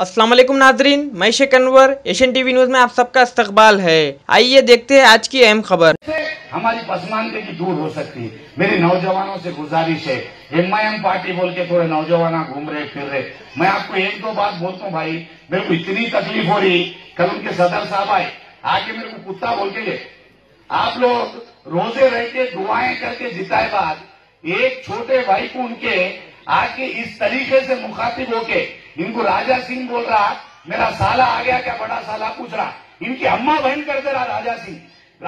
अस्सलाम वालेकुम नाजरीन, मैं Sheikh Anwar, Asian TV news में आप सबका इस्तकबाल है। आइए देखते हैं आज की अहम खबर। हमारी पसमानदगी दूर हो सकती है। मेरी नौजवानों से गुजारिश है। एम पार्टी बोल के थोड़े नौजवान घूम रहे, फिर रहे। मैं आपको एक दो बात बोलता हूँ भाई, मेरे को इतनी तकलीफ़ हो रही, कल उनके सदर साहब आए। आके मेरे को कुत्ता बोल के आप लोग रोज़े रह के दुआएँ करके जिताए बाद, एक छोटे भाई को उनके आके इस तरीके से मुखातिब होके इनको राजा सिंह बोल रहा, मेरा साला आ गया क्या बड़ा साला पूछ रहा। इनकी अम्मा बहन कर दे रहा राजा सिंह।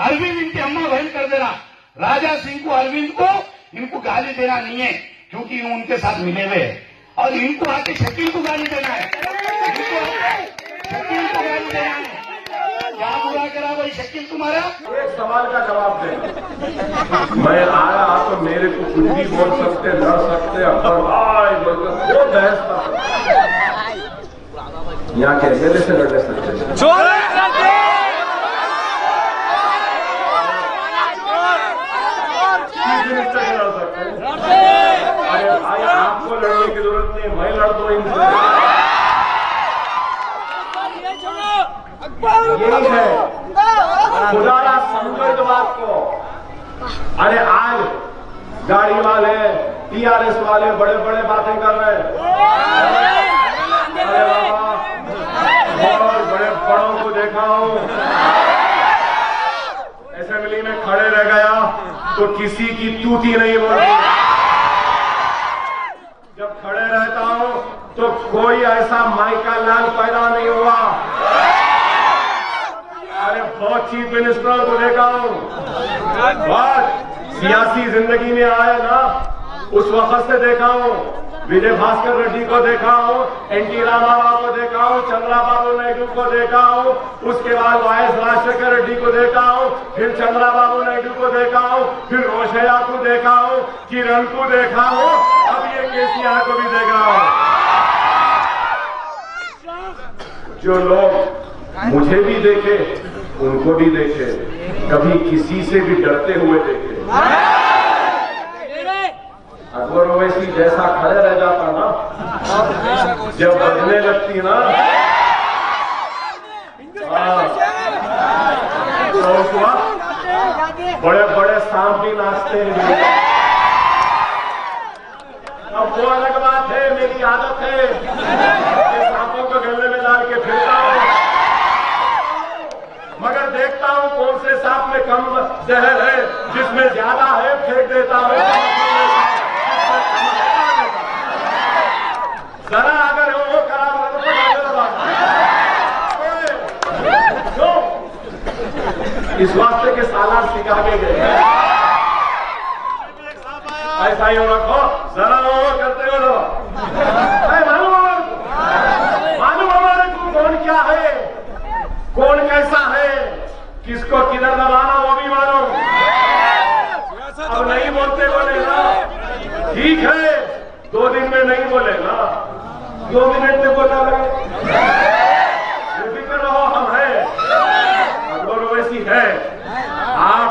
अरविंद, इनकी अम्मा बहन कर दे रहा। राजा सिंह को, अरविंद को इनको गाली देना नहीं है, क्योंकि उनके साथ मिले हुए हैं। और इनको आके शकील को गाली देना है। शकील को गाली देना है। क्या बुरा करा भाई शकील तुम्हारा? एक सवाल का जवाब दे। मैं आया तो मेरे को कुछ भी बोल सकते लड़ सकते भाई बहस यहाँ के एमएलए से लड़ लड़ सकते लड़ने की ज़रूरत नहीं मैं लड़ दो। इनसे यही है खुदारा समझो बात को अरे आज गाड़ी वाले टीआरएस वाले बड़े बड़े बातें कर रहे हैं। अरे बाबा बड़े बड़ों को देखा हूँ। असेंबली में खड़े रह गया तो किसी की तूती नहीं बोलती। जब खड़े रहता हूँ तो कोई ऐसा माइका लाल पैदा नहीं हुआ। अरे, बहुत चीफ मिनिस्टर को देखा हूँ। सियासी ज़िंदगी में आया ना, उस वक्त से देखा हूँ। विजय भास्कर रेड्डी को देखा हूँ एनटी रामाराव को देखा हूँ चंद्राबाबू नायडू को देखा हूँ उसके बाद वायस राजशेखर रेड्डी को देखा हूँ फिर चंद्राबाबू नायडू को देखा हूँ फिर रोशया को देखा हूँ किरण को देखा हूँ अब ये केसीआर को भी देखा हूँ। जो लोग मुझे भी देखे, उनको भी देखे, कभी किसी से भी डरते हुए देखे। अकबर ओवैसी जैसा खड़े रह जाता ना जब बजने लगती ना। हाँ, बड़े बड़े सांप भी नाचते हैं। अब वो अलग बात है मेरी आदत है। सांपों को गले में डाल के फिरता हूँ। मगर देखता हूँ कौन से सांप में कम जहर है जिसमें ज़्यादा है फेंक देता हूँ जरा अगर वो खराब हो तो क्यों इस वास्ते के सालार सिखा के गए ऐसा ही रखो, जरा करते हो। मालूम हमारे को कौन क्या है? कौन कैसा है? किसको किधर दबाना, वो भी मालूम। अब नहीं बोलते बोले ना। ठीक है, दो दिन में नहीं बोले ना। दो मिनट में बोला लगे बेफिक्र रहो हम है अकबर वैसी है आप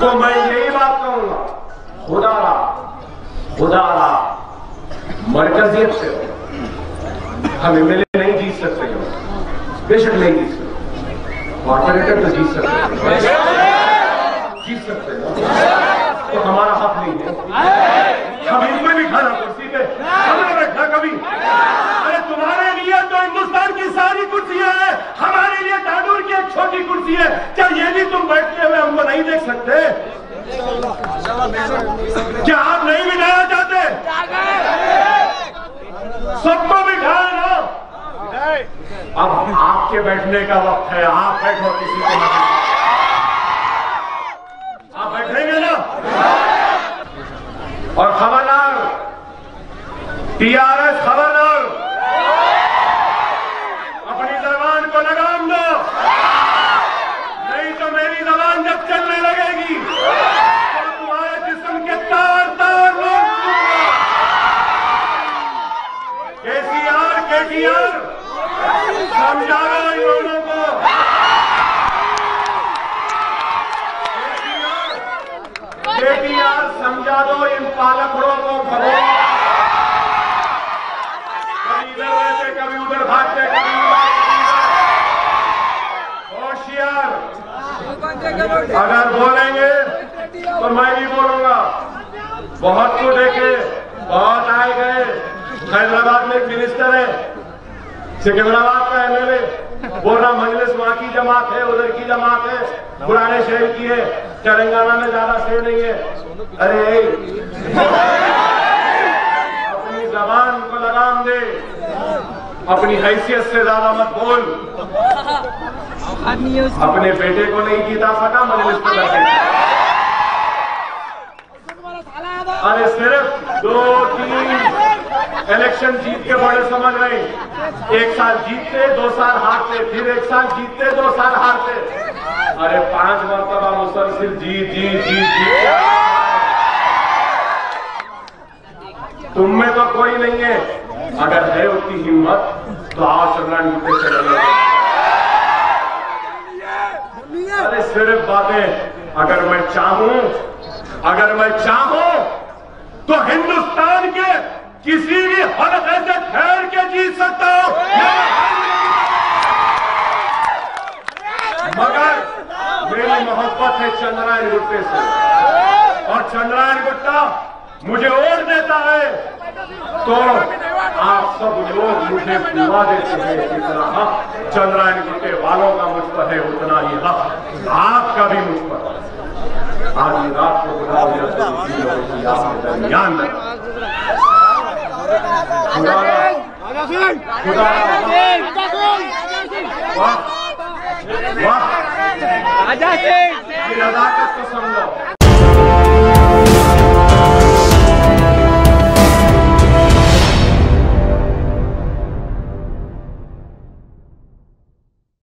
तो मैं यही बात कहूँगा। खुदारा खुदारा, मरकजियत से हम एमएलए नहीं जीत सकते हो बेशक नहीं जीत सकते। कॉर्पोरेटर तो जीत सकते जीत सकते हो। तो हमारा हक नहीं है। हम इनमें भी खड़ा कुर्सी पे। हमने बैठा कभी। अरे तुम्हारे लिए तो हिंदुस्तान की सारी कुर्सियाँ हैं। हमारे लिए दादूर की एक छोटी कुर्सी है। सकते? क्या आप नहीं बिठाना चाहते? सबको बिठाए ना। अब आपके बैठने का वक्त है, आप बैठो किसी को आप बैठेंगे ना? और खबरदार, टीआरएस खबरदार अपनी जबान को लगाम दो नहीं तो मेरी जबान जब चलने लगेगी तो तुम्हारे जिस्म के तार तार लोग केसीआर केटीआर समझा दो इन लोगों को केटीआर समझा दो इन पालकड़ों को खबरों कभी इधर रहते, कभी उधर भागते। होशियार। अगर बोलेंगे तो मैं भी बोलूँगा। बहुत को देखे, बहुत आए गए। हैदराबाद में मिनिस्टर है, सिकंदराबाद का एमएलए बोल की जमात है, उधर की जमात है। पुराने शहर की है, तेलंगाना में ज़्यादा शेर नहीं है। अरे, अपनी जबान को लगाम दे। अपनी हैसियत से ज़्यादा मत बोल। अपने बेटे को नहीं जीता सका लगे अरे, सिर्फ़ दो, तीन इलेक्शन जीत के बड़े समझ रहे। एक साल जीतते, दो साल हारते, फिर एक साल जीतते, दो साल हारते। अरे पाँच मरतबा मुसलसिल जी जी जी जी। तुम में तो कोई नहीं है। अगर है उतनी हिम्मत तो आओ चंद्रन गुप्ते से लड़ो अरे सिर्फ़ बातें। अगर मैं चाहूँ, अगर मैं चाहूँ किसी भी हलके से ठहर के जीत सकता हूँ। मगर मेरी मोहब्बत है चंद्रायन गुट्टे से। और चंद्रायन गुट्टा मुझे वोट देता है। तो आप सब लोग मुझे दुआ देते हैं जितना हक चंद्रायन गुट्टे वालों का मुझ पर है उतना ही हक। आपका भी मुझ पर। आज रात को खुदा मेरा तो Ajasin! Ajasin! Ajasin!